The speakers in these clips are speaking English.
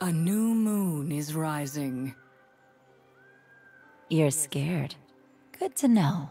A new moon is rising. You're scared. Good to know.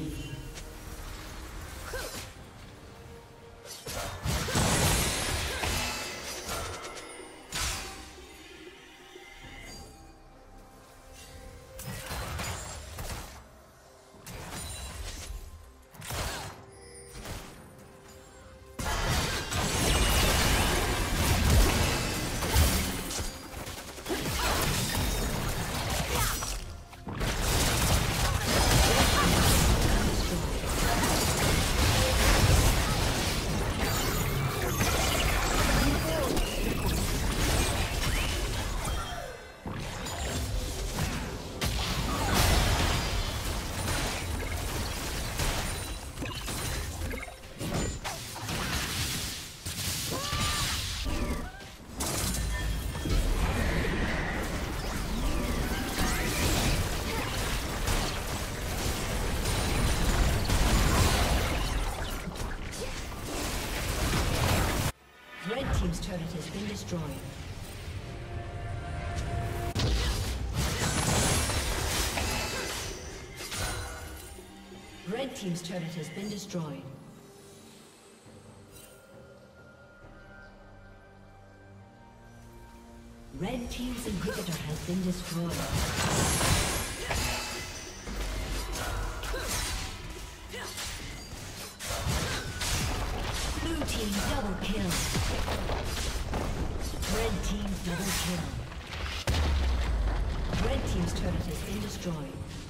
Team's turret has been destroyed. Red Team's inhibitor has been destroyed. Blue team double kill. Red team double kill. Red team's turret has been destroyed.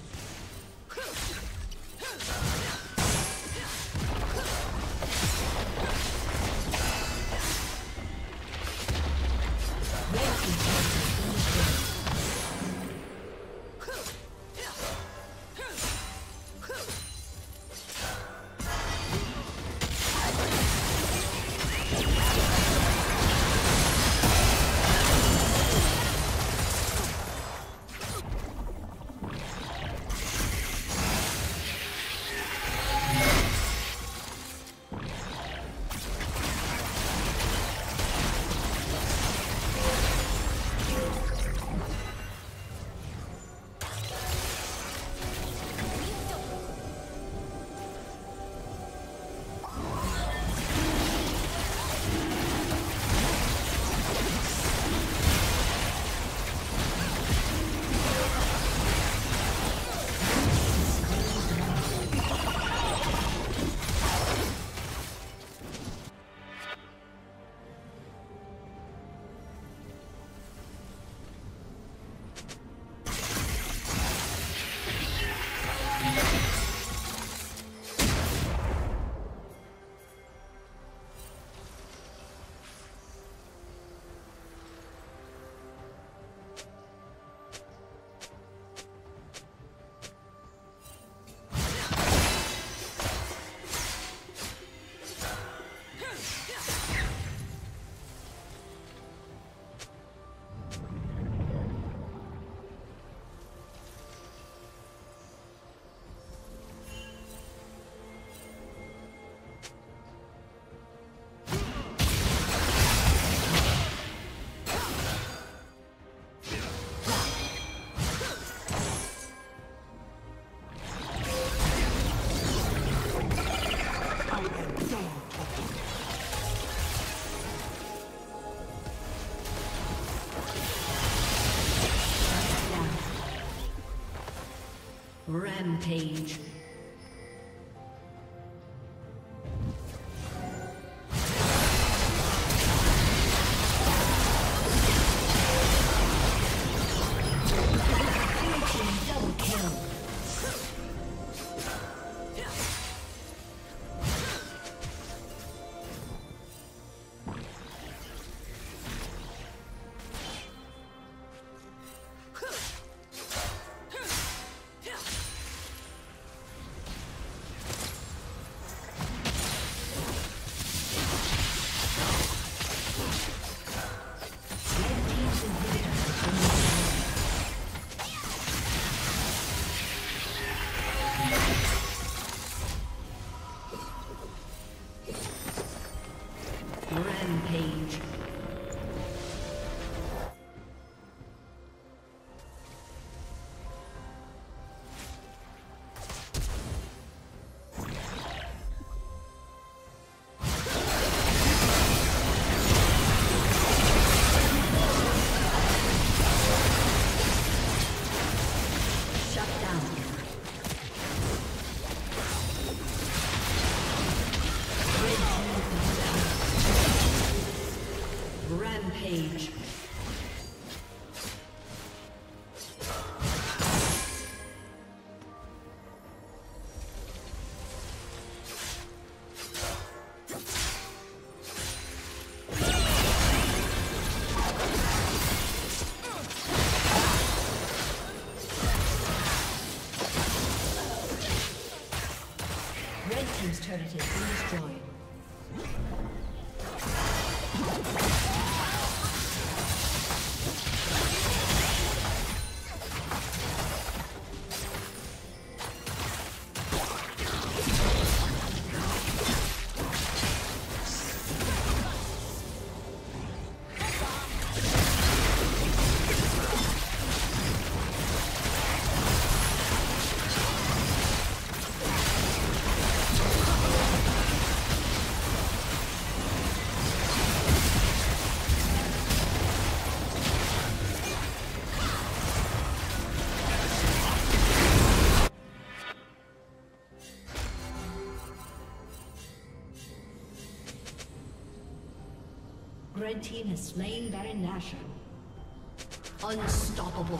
Rampage. Red team has slain Baron Nashor. Unstoppable.